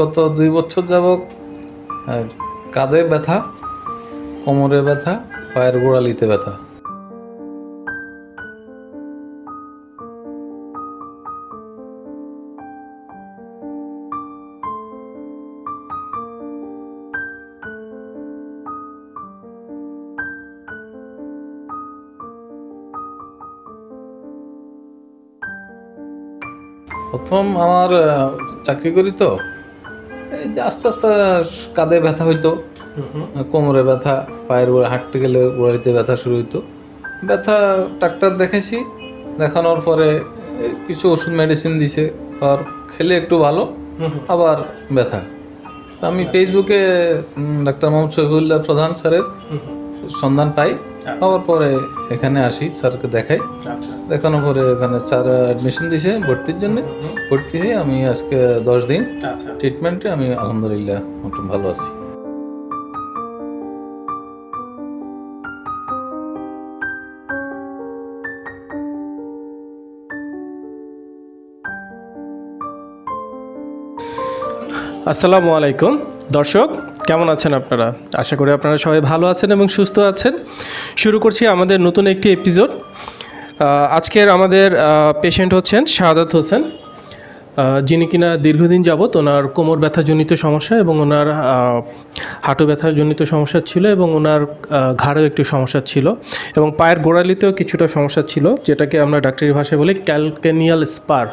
গত দুই বছর যাবৎ কাঁধে ব্যথা, কোমরে ব্যথা, পায়ের গোড়ালিতে ব্যথা। প্রথম আমার চাকরি করি তো। এই যে আস্তে আস্তে কাঁধে ব্যথা হইতো কোমরে ব্যথা পায়ের উপরে হাঁটতে গেলে গোড়ালিতে ব্যথা শুরু হইতো। ব্যথা ডাক্তার দেখেছি দেখানোর পরে কিছু ওষুধ মেডিসিন দিছে আর খেলে একটু ভালো আবার ব্যথা। আমি ফেসবুকে ডাক্তার মোহাম্মদ শহীদুল্লাহ প্রধান স্যারের সন্ধান পাই। পাওয়ার পরে এখানে আসি স্যারকে দেখাই। আচ্ছা। দেখানোর পরে এখানে স্যার অ্যাডমিশন দিছে ভর্তির জন্য। ভর্তি হয়ে আমি আজকে দশ দিন আচ্ছা। ট্রিটমেন্টে আমি আলহামদুলিল্লাহ মোটামুটি ভালো আছি। আসসালামু আলাইকুম। দর্শক কেমন আছেন আপনারা? আশা করি আপনারা সবাই ভালো আছেন এবং সুস্থ আছেন। শুরু করছি আমাদের নতুন একটি এপিসোড আজকের আমাদের পেশেন্ট হচ্ছেন শাহাদাত হোসেন। যিনি কিনা দীর্ঘদিন যাবৎ ওনার কোমর ব্যথাজনিত সমস্যা এবং ওনার হাঁটু ব্যথাজনিত সমস্যা ছিল এবং ওনার ঘাড়েও একটু সমস্যা ছিল এবং পায়ের গোড়ালিতেও কিছুটা সমস্যা ছিল, যেটাকে আমরা ডাক্তারি ভাষায় বলি ক্যালকেনিয়াল স্পার।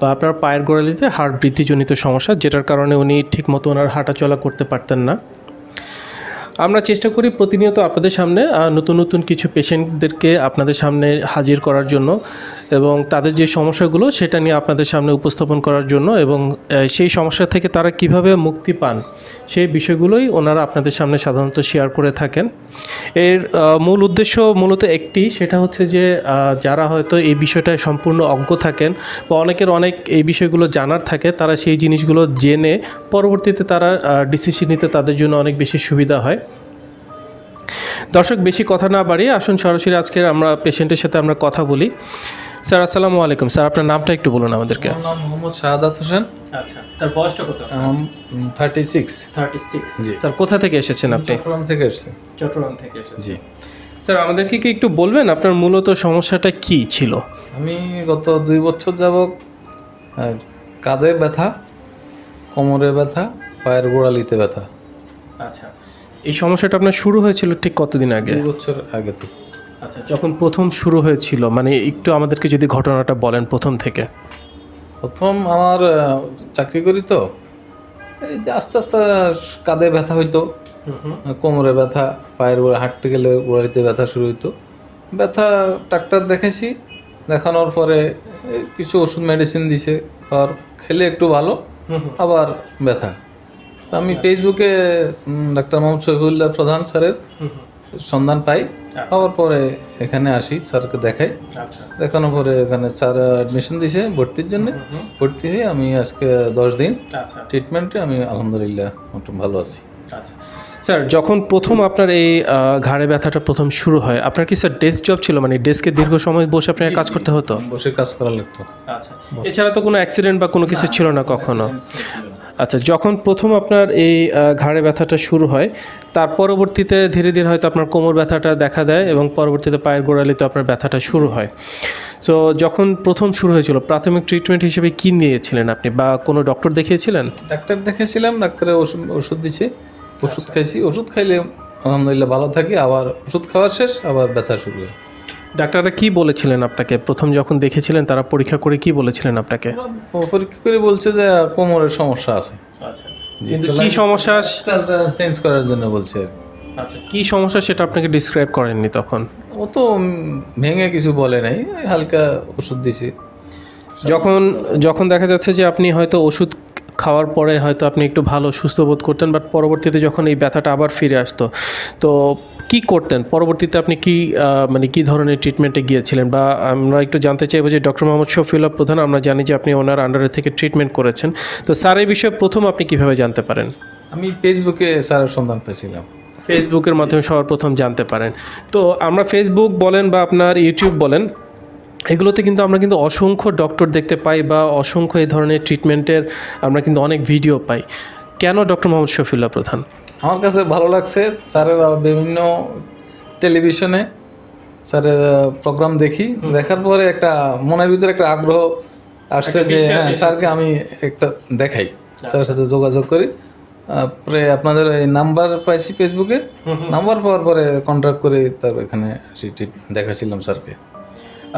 বা আপনার পায়ের গোড়ালিতে হাড় বৃদ্ধিজনিত সমস্যা, যেটার কারণে উনি ঠিকমতো ওনার হাঁটাচলা করতে পারতেন না। আমরা চেষ্টা করি প্রতিনিয়ত আপনাদের সামনে নতুন নতুন কিছু পেশেন্টদেরকে আপনাদের সামনে হাজির করার জন্য এবং তাদের যে সমস্যাগুলো সেটা নিয়ে আপনাদের সামনে উপস্থাপন করার জন্য এবং সেই সমস্যা থেকে তারা কীভাবে মুক্তি পান সেই বিষয়গুলোই ওনারা আপনাদের সামনে সাধারণত শেয়ার করে থাকেন। এর মূল উদ্দেশ্য মূলত একটি, সেটা হচ্ছে যে যারা হয়তো এই বিষয়টায় সম্পূর্ণ অজ্ঞ থাকেন বা অনেকের অনেক এই বিষয়গুলো জানার থাকে, তারা সেই জিনিসগুলো জেনে পরবর্তীতে তারা ডিসিশন নিতে তাদের জন্য অনেক বেশি সুবিধা হয়। দর্শক বেশি কথা না বাড়িয়ে আসুন সরাসরি আজকের আমরা পেশেন্টের সাথে আমরা কথা বলি। স্যার আসসালামু আলাইকুম। স্যার আপনার নামটা একটু বলুন আমাদেরকে। আমার নাম মোহাম্মদ শাহাদাত হোসেন। আচ্ছা স্যার বয়সটা কত থার্টি সিক্স থার্টি সিক্স জি। স্যার কোথা থেকে এসেছেন আপনি? চট্টগ্রাম থেকে এসছে। চট্টগ্রাম থেকে এসেছেন। জি। স্যার আমাদেরকে কি একটু বলবেন আপনার মূলত সমস্যাটা কি ছিল? আমি গত দুই বছর যাব কাঁধে ব্যথা কোমরে ব্যথা পায়ের গোড়ালিতে ব্যথা। আচ্ছা। এই সমস্যাটা আপনার শুরু হয়েছিল ঠিক কতদিন আগে? বছর আগে তো। আচ্ছা যখন প্রথম শুরু হয়েছিল মানে একটু আমাদেরকে যদি ঘটনাটা বলেন প্রথম থেকে। প্রথম আমার চাকরি করি তো এই যে আস্তে আস্তে কাঁধে ব্যথা হইতো কোমরে ব্যথা পায়ের গোড়া হাঁটতে গেলে গোড়ালিতে ব্যথা শুরু হইতো। ব্যথা ডাক্তার দেখেছি দেখানোর পরে কিছু ওষুধ মেডিসিন দিছে আর খেলে একটু ভালো আবার ব্যথা। আমি ফেসবুকে ডাক্তার মোহাম্মদ শহীদুল্লাহ প্রধান স্যারের সন্ধান পাই। পাওয়ার পরে এখানে আসি স্যারকে দেখাই। আচ্ছা। দেখানোর পরে এখানে স্যার অ্যাডমিশন দিছে ভর্তির জন্য। ভর্তি হয়ে আমি আজকে দশ দিন আচ্ছা। ট্রিটমেন্টে আমি আলহামদুলিল্লাহ মোটামুটি ভালো আছি। আচ্ছা। স্যার যখন প্রথম আপনার এই ঘাড়ে ব্যথাটা প্রথম শুরু হয় আপনার কি স্যার ডেস্ক জব ছিল? মানে ডেস্কে দীর্ঘ সময় বসে আপনাকে কাজ করতে হতো? বসে কাজ করা লাগতো। আচ্ছা। এছাড়া তো কোনো অ্যাক্সিডেন্ট বা কোনো কিছু ছিল না কখনো? আচ্ছা যখন প্রথম আপনার এই ঘাড়ে ব্যথাটা শুরু হয় তার পরবর্তীতে ধীরে ধীরে হয়তো আপনার কোমর ব্যথাটা দেখা দেয় এবং পরবর্তীতে পায়ের গোড়ালিতে আপনার ব্যথাটা শুরু হয়। সো যখন প্রথম শুরু হয়েছিল প্রাথমিক ট্রিটমেন্ট হিসেবে কী নিয়েছিলেন আপনি বা কোনো ডক্টর দেখিয়েছিলেন? ডাক্তার দেখেছিলাম ডাক্তারের ওষুধ ওষুধ দিছে ওষুধ খাইছি ওষুধ খাইলে আলহামদুলিল্লাহ ভালো থাকি আবার ওষুধ খাওয়ার শেষ আবার ব্যথা শুরু হয়। ডাক্তাররা কি বলেছিলেন আপনাকে? প্রথম যখন দেখেছিলেন তারা পরীক্ষা করে কি বলেছিলেন আপনাকে? ও পরীক্ষা করে বলছে যে কোমরের সমস্যা আছে। কিন্তু কি সমস্যা? চেঞ্জ করার জন্য বলছে। কি। আচ্ছা। কি সমস্যা সেটা আপনাকে ডিসক্রাইব করেননি তখন? ও তো ভেঙে কিছু বলে নাই হালকা ওষুধ দিছে যখন যখন দেখা যাচ্ছে যে আপনি হয়তো ওষুধ খাওয়ার পরে হয়তো আপনি একটু ভালো সুস্থ বোধ করতেন বাট পরবর্তীতে যখন এই ব্যথাটা আবার ফিরে আসতো তো কি করতেন? পরবর্তীতে আপনি কি মানে কি ধরনের ট্রিটমেন্টে গিয়েছিলেন? বা আমরা একটু জানতে চাইব যে ডক্টর মোহাম্মদ শফিউল্লাহ প্রধান আমরা জানি যে আপনি ওনার আন্ডারে থেকে ট্রিটমেন্ট করেছেন। তো স্যার এই বিষয়ে প্রথম আপনি কীভাবে জানতে পারেন? আমি ফেসবুকে স্যারের সন্ধান পেয়েছিলাম। ফেসবুকের মাধ্যমে সবার প্রথম জানতে পারেন। তো আমরা ফেসবুক বলেন বা আপনার ইউটিউব বলেন এগুলোতে কিন্তু আমরা কিন্তু অসংখ্য ডক্টর দেখতে পাই বা অসংখ্য এই ধরনের ট্রিটমেন্টের আমরা কিন্তু অনেক ভিডিও পাই। কেন ডক্টর মোহাম্মদ শফিউল্লাহ প্রধান? আমার কাছে ভালো লাগছে স্যারের বিভিন্ন টেলিভিশনে স্যারের প্রোগ্রাম দেখি। দেখার পরে একটা মনের ভিতরে একটা আগ্রহ আসছে যে হ্যাঁ স্যারকে আমি একটা দেখাই। স্যারের সাথে যোগাযোগ করি। তারপরে আপনাদের এই নাম্বার পাইছি ফেসবুকে নাম্বার পাওয়ার পরে কন্ট্যাক্ট করে তার এখানে দেখাছিলাম স্যারকে।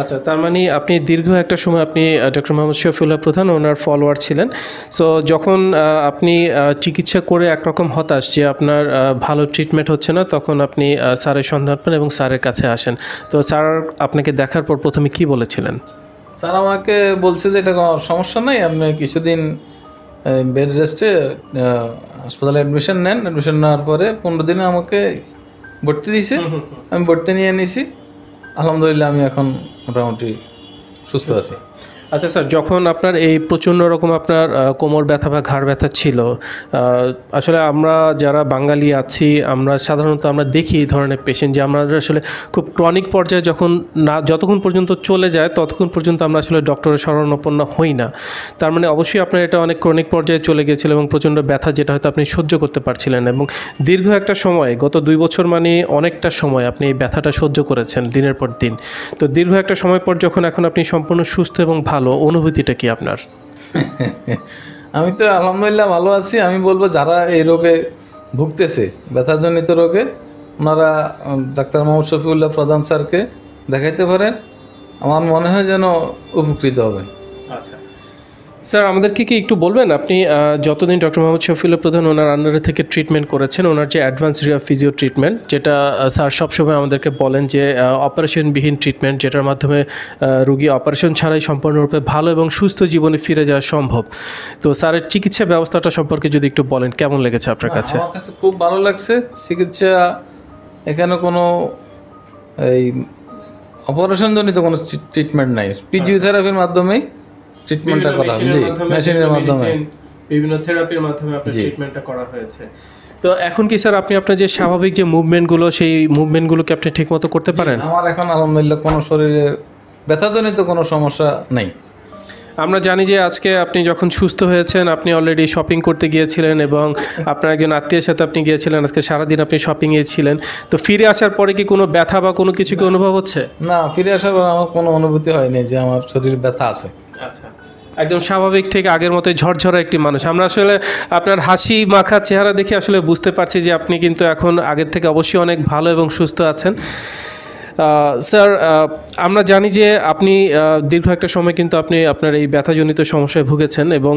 আচ্ছা তার মানে আপনি দীর্ঘ একটা সময় আপনি ডক্টর মোহাম্মদ শফিউল্লাহ প্রধান ওনার ফলোয়ার ছিলেন। সো যখন আপনি চিকিৎসা করে একরকম হতাশ যে আপনার ভালো ট্রিটমেন্ট হচ্ছে না তখন আপনি স্যারের সন্ধান পান এবং স্যারের কাছে আসেন। তো স্যার আপনাকে দেখার পর প্রথমে কি বলেছিলেন? স্যার আমাকে বলছে যে এটা কোনো সমস্যা নাই আপনি কিছুদিন বেড রেস্টে হাসপাতালে অ্যাডমিশন নেন। অ্যাডমিশন নেওয়ার পরে পনেরো দিনে আমাকে ভর্তি দিয়েছে। আমি ভর্তি নিয়ে নিয়েছি আলহামদুলিল্লাহ আমি এখন মোটামুটি সুস্থ আছি। আচ্ছা স্যার, যখন আপনার এই প্রচণ্ড রকম আপনার কোমর ব্যথা বা ঘাড় ব্যথা ছিল আসলে আমরা যারা বাঙালি আছি, আমরা সাধারণত আমরা দেখি এই ধরনের পেশেন্ট যে আমরা আসলে খুব ক্রনিক পর্যায়ে যখন না, যতক্ষণ পর্যন্ত চলে যায়, ততক্ষণ পর্যন্ত আমরা আসলে ডক্টরের শরণাপন্ন হই না। তার মানে অবশ্যই আপনার এটা অনেক ক্রনিক পর্যায়ে চলে গিয়েছিল এবং প্রচণ্ড ব্যথা যেটা হয়তো আপনি সহ্য করতে পারছিলেন এবং দীর্ঘ একটা সময়, গত দুই বছর মানে অনেকটা সময় আপনি এই ব্যথাটা সহ্য করেছেন দিনের পর দিন। তো দীর্ঘ একটা সময় পর যখন এখন আপনি সম্পূর্ণ সুস্থ এবং ভালো অনুভূতিটা কি আপনার? আমি তো আলহামদুলিল্লাহ ভালো আছি। আমি বলব যারা এই রোগে ভুগতেছে ব্যথাজনিত রোগে ওনারা ডাক্তার মোহাম্মদ শফিউল্লাহ প্রধান স্যারকে দেখাইতে পারেন। আমার মনে হয় যেন উপকৃত হবে। আচ্ছা। স্যার আমাদেরকে কি একটু বলবেন? আপনি যতদিন ডক্টর মোহাম্মদ শফিউল্লাহ প্রধান ওনার আন্ডারে থেকে ট্রিটমেন্ট করেছেন ওনার যে অ্যাডভান্স রিয়া ফিজিও ট্রিটমেন্ট যেটা স্যার সবসময় আমাদেরকে বলেন যে অপারেশনবিহীন ট্রিটমেন্ট যেটার মাধ্যমে রুগী অপারেশন ছাড়াই সম্পূর্ণরূপে ভালো এবং সুস্থ জীবনে ফিরে যাওয়া সম্ভব। তো স্যারের চিকিৎসা ব্যবস্থাটা সম্পর্কে যদি একটু বলেন কেমন লেগেছে আপনার কাছে? আমার কাছে খুব ভালো লাগছে। চিকিৎসা এখানে কোনো এই অপারেশন জনিত কোনো ট্রিটমেন্ট নাই। ফিজিওথেরাপির মাধ্যমেই ট্রিটমেন্টটা করা জি মেশিনের মাধ্যমে। বিভিন্ন থেরাপির মাধ্যমে আপনার ট্রিটমেন্টটা করা হয়েছে। তো এখন কি স্যার আপনি আপনার যে স্বাভাবিক যে মুভমেন্টগুলো সেই মুভমেন্টগুলোকে আপনি ঠিকমতো করতে পারেন? আমার এখন আলহামদুলিল্লাহ কোনো শরীরে ব্যথাজনিত কোনো সমস্যা নেই। আমরা জানি যে আজকে আপনি যখন সুস্থ হয়েছেন আপনি অলরেডি শপিং করতে গিয়েছিলেন এবং আপনার একজন আত্মীয়ের সাথে আপনি গিয়েছিলেন আজকে সারাদিন আপনি শপিংয়ে ছিলেন। তো ফিরে আসার পরে কি কোনো ব্যথা বা কোনো কিছু কি অনুভব হচ্ছে? না ফিরে আসার পর আমার কোনো অনুভূতি হয়নি যে আমার শরীরে ব্যথা আছে। আচ্ছা। একদম স্বাভাবিক থেকে আগের মতোই ঝরঝরা একটি মানুষ। আমরা আসলে আপনার হাসি মাখার চেহারা দেখে আসলে বুঝতে পারছি যে আপনি কিন্তু এখন আগের থেকে অবশ্যই অনেক ভালো এবং সুস্থ আছেন। স্যার আমরা জানি যে আপনি দীর্ঘ একটা সময় কিন্তু আপনি আপনার এই ব্যথাজনিত সমস্যায় ভুগেছেন এবং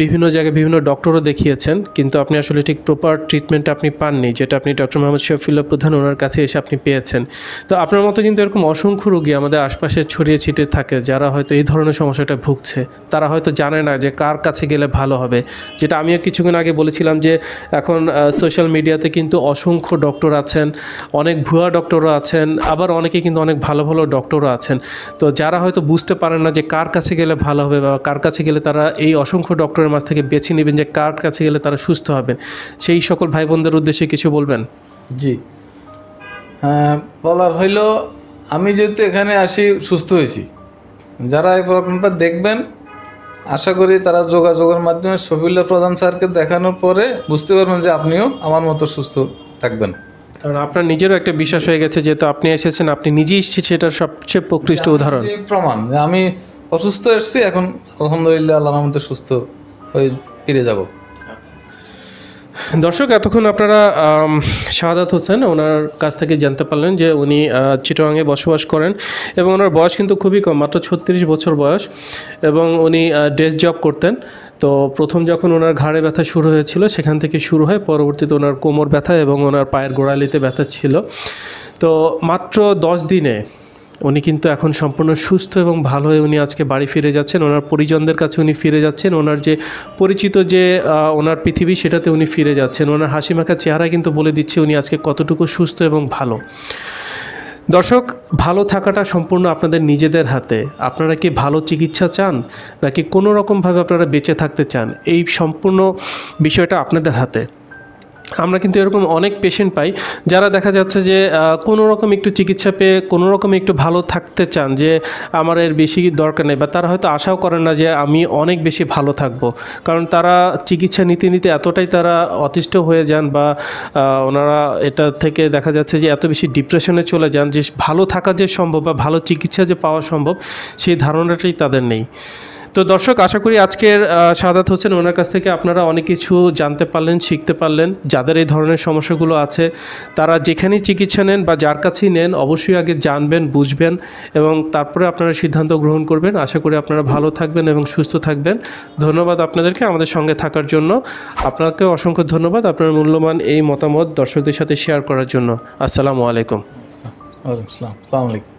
বিভিন্ন জায়গায় বিভিন্ন ডক্টরও দেখিয়েছেন, কিন্তু আপনি আসলে ঠিক প্রপার ট্রিটমেন্ট আপনি পাননি, যেটা আপনি ডক্টর মোহাম্মদ শফিউল্লাহ প্রধান ওনার কাছে এসে আপনি পেয়েছেন। তো আপনার মতো কিন্তু এরকম অসংখ্য রোগী আমাদের আশপাশে ছড়িয়ে ছিটিয়ে থাকে, যারা হয়তো এই ধরনের সমস্যাটা ভুগছে। তারা হয়তো জানে না যে কার কাছে গেলে ভালো হবে। যেটা আমিও কিছুক্ষণ আগে বলেছিলাম যে এখন সোশ্যাল মিডিয়াতে কিন্তু অসংখ্য ডক্টর আছেন, অনেক ভুয়া ডক্টরও আছেন আবার অনেকে কিন্তু অনেক ভালো ভালো ডক্টরও আছেন। তো যারা হয়তো বুঝতে পারেন না যে কার কাছে গেলে ভালো হবে বা কার কাছে গেলে তারা এই অসংখ্য ডক্টরের মাঝ থেকে বেছে নেবেন যে কার কাছে গেলে তারা সুস্থ হবেন। সেই সকল ভাই বোনদের উদ্দেশ্যে কিছু বলবেন? জি। হ্যাঁ বলার হইল, আমি যেহেতু এখানে আসি, সুস্থ হয়েছি। যারা এই প্রোগ্রামটা দেখবেন, আশা করি তারা যোগাযোগের মাধ্যমে শফিউল্লাহ প্রধান স্যারকে দেখানোর পরে বুঝতে পারবেন যে আপনিও আমার মতো সুস্থ থাকবেন। কারণ আপনার নিজেরও একটা বিশ্বাস হয়ে গেছে যেহেতু আপনি এসেছেন আপনি নিজেই সেটার সবচেয়ে প্রকৃষ্ট উদাহরণ। প্রমাণ আমি অসুস্থ এসেছি এখন আলহামদুলিল্লাহ আল্লাহর মধ্যে সুস্থ হয়ে ফিরে যাব। দর্শক এতক্ষণ আপনারা শাহাদাত হোসেন ওনার কাছ থেকে জানতে পারলেন যে উনি আহ, চিটাগাংয়ে বসবাস করেন এবং ওনার বয়স কিন্তু খুবই কম মাত্র ছত্রিশ বছর বয়স এবং উনি ডেস্ক জব করতেন। তো প্রথম যখন ওনার ঘাড়ে ব্যথা শুরু হয়েছিল, সেখান থেকে শুরু হয় পরবর্তীতে ওনার কোমর ব্যথা এবং ওনার পায়ের গোড়ালিতে ব্যথা ছিল। তো মাত্র দশ দিনে উনি কিন্তু এখন সম্পূর্ণ সুস্থ এবং ভালো হয়ে উনি আজকে বাড়ি ফিরে যাচ্ছেন। ওনার পরিজনদের কাছে উনি ফিরে যাচ্ছেন। ওনার যে পরিচিত যে ওনার পৃথিবী, সেটাতে উনি ফিরে যাচ্ছেন। ওনার হাসি মাখা চেহারা কিন্তু বলে দিচ্ছে উনি আজকে কতটুকু সুস্থ এবং ভালো। দর্শক, ভালো থাকাটা সম্পূর্ণ আপনাদের নিজেদের হাতে। আপনারা কি ভালো চিকিৎসা চান, নাকি কোনো রকমভাবে আপনারা বেঁচে থাকতে চান? এই সম্পূর্ণ বিষয়টা আপনাদের হাতে। আমরা কিন্তু এরকম অনেক পেশেন্ট পাই যারা দেখা যাচ্ছে যে কোনো রকম একটু চিকিৎসা পেয়ে কোনো রকম একটু ভালো থাকতে চান যে, আমার এর বেশি দরকার নেই বা তারা হয়তো আশাও করেন না যে, আমি অনেক বেশি ভালো থাকব। কারণ তারা চিকিৎসা নিতে নিতে এতটাই তারা অতিষ্ঠ হয়ে যান বা ওনারা এটা থেকে দেখা যাচ্ছে যে, এত বেশি ডিপ্রেশনে চলে যান যে, ভালো থাকা যে সম্ভব বা ভালো চিকিৎসা যে পাওয়া সম্ভব, সেই ধারণাটাই তাদের নেই। তো দর্শক, আশা করি আজকের সাদাত হোসেন ওনার কাছ থেকে আপনারা অনেক কিছু জানতে পারলেন, শিখতে পারলেন। যাদের এই ধরনের সমস্যাগুলো আছে, তারা যেখানেই চিকিৎসা নেন বা যার কাছেই নেন, অবশ্যই আগে জানবেন, বুঝবেন এবং তারপরে আপনারা সিদ্ধান্ত গ্রহণ করবেন। আশা করি আপনারা ভালো থাকবেন এবং সুস্থ থাকবেন। ধন্যবাদ আপনাদেরকে আমাদের সঙ্গে থাকার জন্য। আপনাকেও অসংখ্য ধন্যবাদ আপনার মূল্যবান এই মতামত দর্শকদের সাথে শেয়ার করার জন্য। আসসালামু আলাইকুম। আসসালাম। আসসালামু আলাইকুম।